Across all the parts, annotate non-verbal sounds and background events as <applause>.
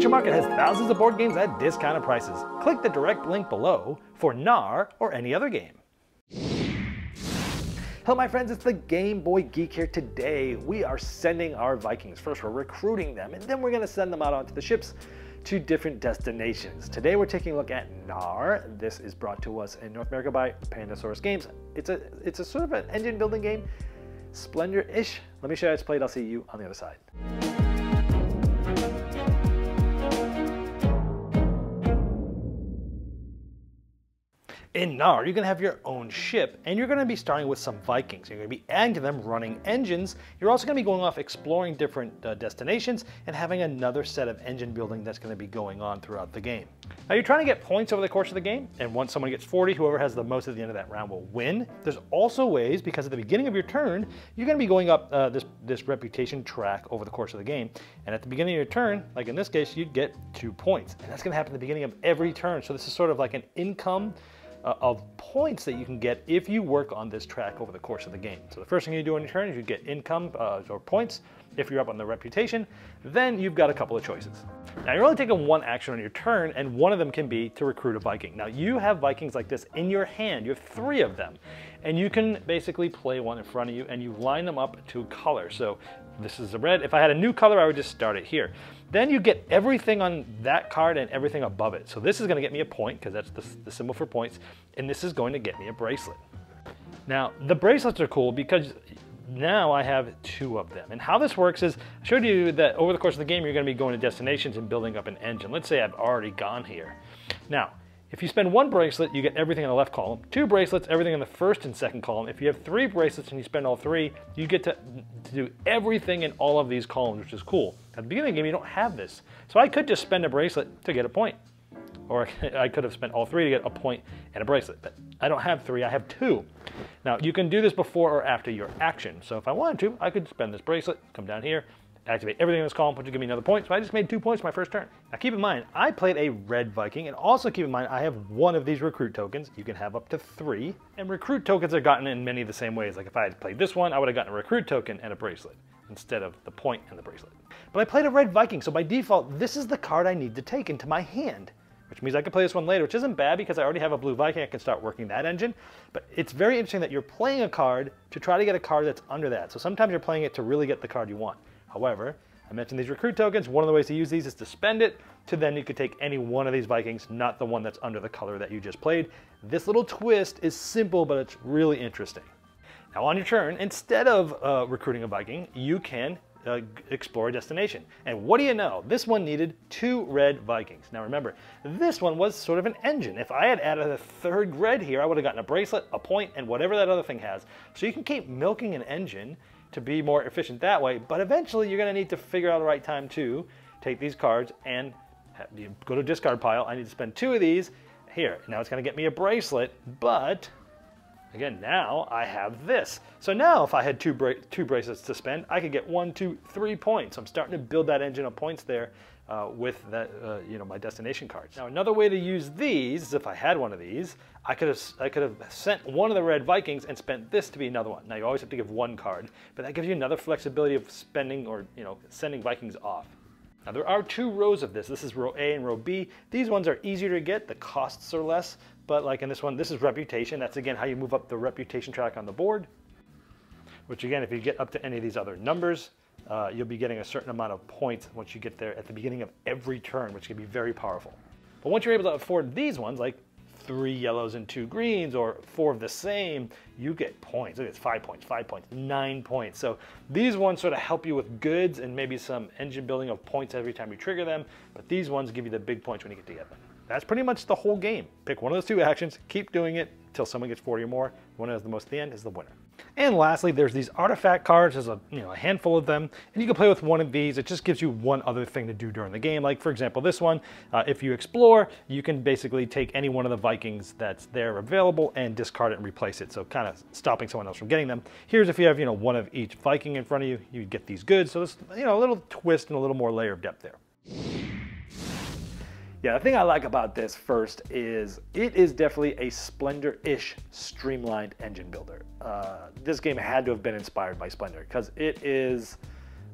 Miniature Market has thousands of board games at discounted prices. Click the direct link below for Knarr or any other game. Hello my friends, it's the Game Boy Geek here. Today we are sending our Vikings. First we're recruiting them and then we're going to send them out onto the ships to different destinations. Today we're taking a look at Knarr. This is brought to us in North America by Pandasaurus Games. It's a, it's a sort of an engine building game, Splendor-ish. Let me show you how it's played. I'll see you on the other side. In Knarr, you're to have your own ship, and you're to be starting with some Vikings. You're to be adding to them running engines. You're also to be going off exploring different uh, destinations and having another set of engine building that's to be going on throughout the game. Now you're trying to get points over the course of the game, and once someone gets 40, whoever has the most at the end of that round will win. There's also ways, because at the beginning of your turn, you're to be going up uh, this, this reputation track over the course of the game, and at the beginning of your turn, like in this case, you'd get two points. And that's to happen at the beginning of every turn, so this is sort of like an income uh, of points that you can get if you work on this track over the course of the game. So the first thing you do on your turn is you get income uh, or points if you're up on the reputation. Then you've got a couple of choices. Now you're only taking one action on your turn and one of them can be to recruit a Viking. Now you have Vikings like this in your hand. You have three of them and you can basically play one in front of you and you line them up to color. So this is a red. If I had a new color, I would just start it here. Then you get everything on that card and everything above it. So this is gonna get me a point because that's the, the symbol for points. And this is going to get me a bracelet. Now, the bracelets are cool because now I have two of them. And how this works is, I showed you that over the course of the game, you're gonna be going to destinations and building up an engine. Let's say I've already gone here. Now, if you spend one bracelet, you get everything in the left column. Two bracelets, everything in the first and second column. If you have three bracelets and you spend all three, you get to, to do everything in all of these columns, which is cool. At the beginning of the game, you don't have this. So I could just spend a bracelet to get a point. Or <laughs> I could have spent all three to get a point and a bracelet, but I don't have three, I have two. Now, you can do this before or after your action. So if I wanted to, I could spend this bracelet, come down here, activate everything in this column, which will give me another point. So I just made two points my first turn. Now keep in mind, I played a red Viking, and also keep in mind, I have one of these recruit tokens. You can have up to three. And recruit tokens are gotten in many of the same ways. Like if I had played this one, I would have gotten a recruit token and a bracelet instead of the point and the bracelet. But I played a red Viking, so by default, this is the card I need to take into my hand which means I can play this one later, which isn't bad because I already have a blue Viking. I can start working that engine. But it's very interesting that you're playing a card to try to get a card that's under that. So sometimes you're playing it to really get the card you want. However, I mentioned these recruit tokens. One of the ways to use these is to spend it to then you could take any one of these Vikings, not the one that's under the color that you just played. This little twist is simple, but it's really interesting. Now on your turn, instead of uh, recruiting a Viking, you can uh, explore a destination. And what do you know? This one needed two red Vikings. Now remember, this one was sort of an engine. If I had added a third red here, I would have gotten a bracelet, a point, and whatever that other thing has. So you can keep milking an engine to be more efficient that way. But eventually you're going to need to figure out the right time to take these cards and go to discard pile. I need to spend two of these here. Now it's going to get me a bracelet, but again, now I have this. So now if I had two, bra two bracelets to spend, I could get one, two, three points. I'm starting to build that engine of points there uh, with that, uh, you know, my destination cards. Now another way to use these, is if I had one of these, I could have I could have sent one of the red Vikings and spent this to be another one. Now you always have to give one card, but that gives you another flexibility of spending or you know sending Vikings off. Now there are two rows of this. This is row A and row B. These ones are easier to get. The costs are less, but like in this one, this is reputation. That's again how you move up the reputation track on the board. Which again, if you get up to any of these other numbers, uh, you'll be getting a certain amount of points once you get there at the beginning of every turn, which can be very powerful. But once you're able to afford these ones, like three yellows and two greens, or four of the same, you get points. Look, it's five points, five points, nine points. So these ones sort of help you with goods and maybe some engine building of points every time you trigger them, but these ones give you the big points when you get together. That's pretty much the whole game. Pick one of those two actions, keep doing it until someone gets 40 or more. The one who has the most at the end is the winner. And lastly, there's these artifact cards. There's a, you know, a handful of them, and you can play with one of these. It just gives you one other thing to do during the game. Like, for example, this one, uh, if you explore, you can basically take any one of the Vikings that's there available and discard it and replace it. So kind of stopping someone else from getting them. Here's if you have, you know, one of each Viking in front of you, you get these goods. So it's, you know, a little twist and a little more layer of depth there. Yeah, the thing I like about this first is it is definitely a Splendor-ish streamlined engine builder. Uh, this game had to have been inspired by Splendor because it is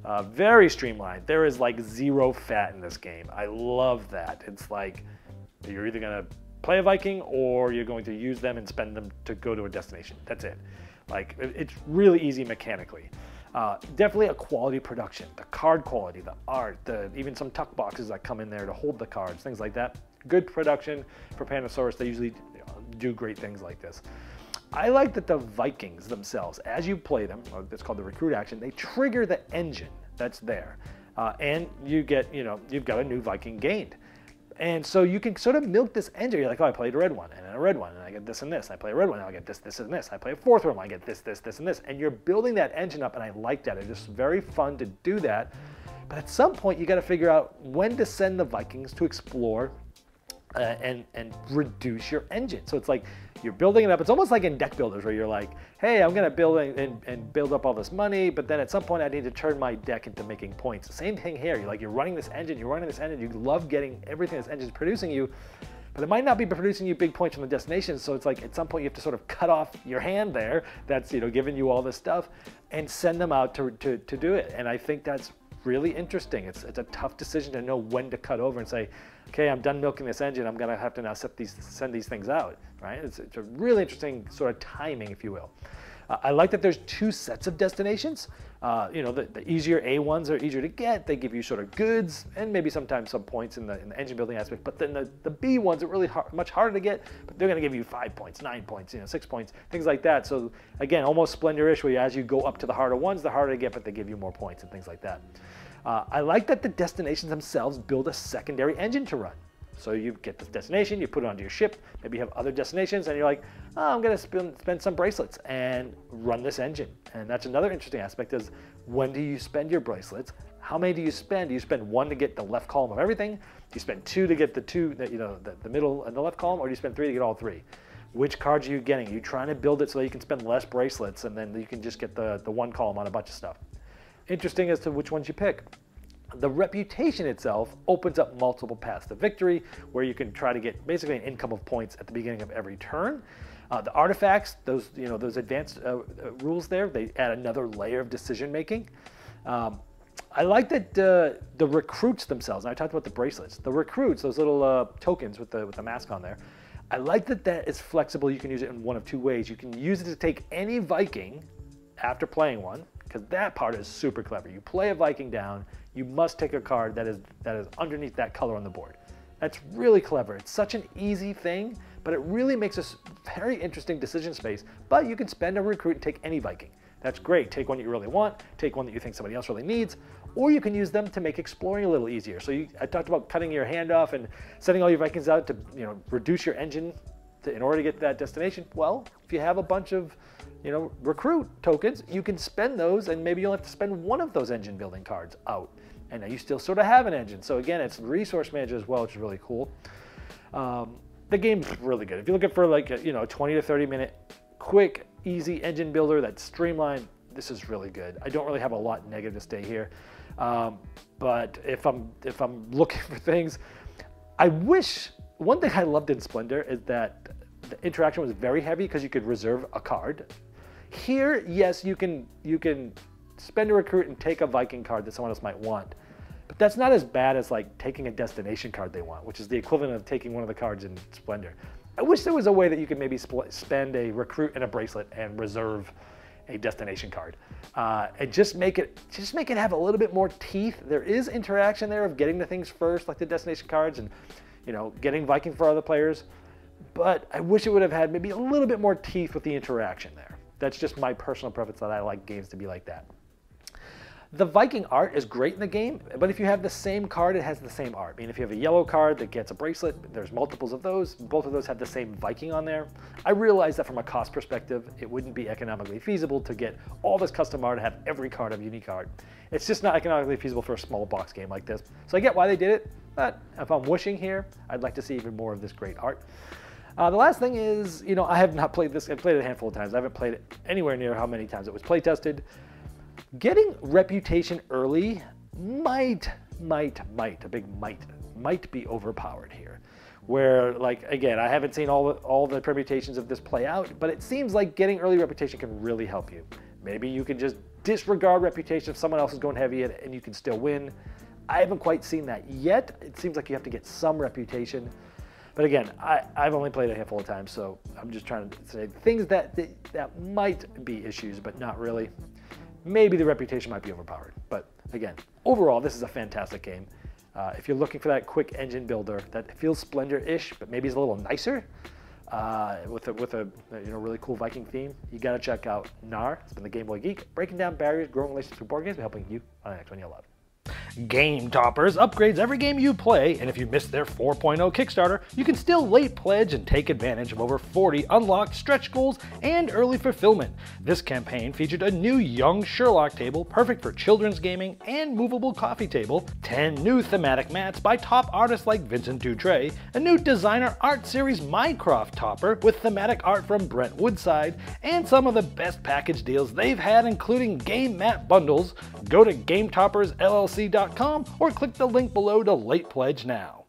Uh, very streamlined. There is like zero fat in this game. I love that. It's like you're either gonna play a Viking or you're going to use them and spend them to go to a destination. That's it. Like it's really easy mechanically. Uh, definitely a quality production. The card quality, the art, the even some tuck boxes that come in there to hold the cards, things like that. Good production for Pandasaurus. They usually do great things like this. I like that the Vikings themselves, as you play them, it's called the recruit action, they trigger the engine that's there. Uh, and you get, you know, you've got a new Viking gained. And so you can sort of milk this engine. You're like, oh, I played a red one and a red one, and I get this and this. I play a red one, and I get this, this, and this. I play a fourth one, I get this, this, this, and this. And you're building that engine up, and I like that. It's just very fun to do that. But at some point, you got to figure out when to send the Vikings to explore uh, and and reduce your engine. So it's like you're building it up. It's almost like in deck builders where you're like, hey, I'm gonna build and, and build up all this money, but then at some point I need to turn my deck into making points. Same thing here. You're like you're running this engine, you're running this engine, you love getting everything this engine's producing you, but it might not be producing you big points from the destination. So it's like at some point you have to sort of cut off your hand there that's you know giving you all this stuff and send them out to, to, to do it. And I think that's really interesting. It's, it's a tough decision to know when to cut over and say, okay, I'm done milking this engine. I'm going to have to now set these, send these things out, right? It's, it's a really interesting sort of timing, if you will. I like that there's two sets of destinations. Uh, you know, the, the, easier A ones are easier to get. They give you sort of goods and maybe sometimes some points in the, in the engine building aspect. But then the, the B ones are really hard, much harder to get, but they're going to give you five points, nine points, you know, six points, things like that. So again, almost Splendor-ish, where as you go up to the harder ones, the harder to get, but they give you more points and things like that. Uh, I like that the destinations themselves build a secondary engine to run. So you get this destination, you put it onto your ship, maybe you have other destinations, and you're like, oh, I'm gonna spend, spend some bracelets and run this engine. And that's another interesting aspect is when do you spend your bracelets? How many do you spend? Do you spend one to get the left column of everything? Do you spend two to get the two, you know, the, the middle and the left column, or do you spend three to get all three? Which cards are you getting? Are you trying to build it so that you can spend less bracelets and then you can just get the, the one column on a bunch of stuff? interesting as to which ones you pick. The reputation itself opens up multiple paths to victory, where you can try to get basically an income of points at the beginning of every turn. Uh, the artifacts, those you know those advanced uh, uh, rules there, they add another layer of decision making. Um, I like that uh, the recruits themselves. I talked about the bracelets. The recruits, those little uh, tokens with the with the mask on there. I like that that is flexible. You can use it in one of two ways. You can use it to take any Viking after playing one, because that part is super clever. You play a Viking down, you must take a card that is that is underneath that color on the board. That's really clever. It's such an easy thing, but it really makes a very interesting decision space. But you can spend a recruit and take any Viking. That's great. Take one that you really want, take one that you think somebody else really needs, or you can use them to make exploring a little easier. So you, I talked about cutting your hand off and sending all your Vikings out to you know reduce your engine to, in order to get to that destination. Well, if you have a bunch of you know, recruit tokens, you can spend those and maybe you'll have to spend one of those engine building cards out. And now you still sort of have an engine. So again, it's resource manager as well, which is really cool. Um, the game's really good. If you're looking for like, a, you know, 20 to 30 minute quick, easy engine builder that's streamlined, this is really good. I don't really have a lot negative to stay here. Um, but if I'm, if I'm <laughs> looking for things, I wish, one thing I loved in Splendor is that the interaction was very heavy because you could reserve a card here, yes, you can you can spend a recruit and take a Viking card that someone else might want. But that's not as bad as like taking a destination card they want, which is the equivalent of taking one of the cards in Splendor. I wish there was a way that you could maybe spend a recruit and a bracelet and reserve a destination card, uh, and just make it just make it have a little bit more teeth. There is interaction there of getting the things first, like the destination cards, and you know getting Viking for other players. But I wish it would have had maybe a little bit more teeth with the interaction there. That's just my personal preference that I like games to be like that. The Viking art is great in the game, but if you have the same card, it has the same art. I mean, if you have a yellow card that gets a bracelet, there's multiples of those. Both of those have the same Viking on there. I realize that from a cost perspective, it wouldn't be economically feasible to get all this custom art and have every card have unique art. It's just not economically feasible for a small box game like this. So I get why they did it, but if I'm wishing here, I'd like to see even more of this great art. Uh, the last thing is, you know, I have not played this. I've played it a handful of times. I haven't played it anywhere near how many times it was play tested. Getting reputation early might, might, might, a big might, might be overpowered here. Where, like, again, I haven't seen all the, all the permutations of this play out, but it seems like getting early reputation can really help you. Maybe you can just disregard reputation if someone else is going heavy and you can still win. I haven't quite seen that yet. It seems like you have to get some reputation. But again, I, have only played a handful of times, so I'm just trying to say things that, that, that might be issues, but not really. Maybe the reputation might be overpowered. But again, overall, this is a fantastic game. Uh, if you're looking for that quick engine builder that feels Splendor-ish, but maybe is a little nicer, uh, with a with a you know really cool Viking theme, you got to check out Knarr. It's been the Game Boy Geek, breaking down barriers, growing relationships with board games, and helping you on the next one you love. Game Toppers upgrades every game you play, and if you missed their 4.0 Kickstarter, you can still late pledge and take advantage of over 40 unlocked stretch goals and early fulfillment. This campaign featured a new Young Sherlock table, perfect for children's gaming, and movable coffee table, 10 new thematic mats by top artists like Vincent Dutrait, a new designer art series Minecraft topper with thematic art from Brent Woodside, and some of the best package deals they've had, including game mat bundles. Go to GameToppersLLC.com or click the link below to late pledge now.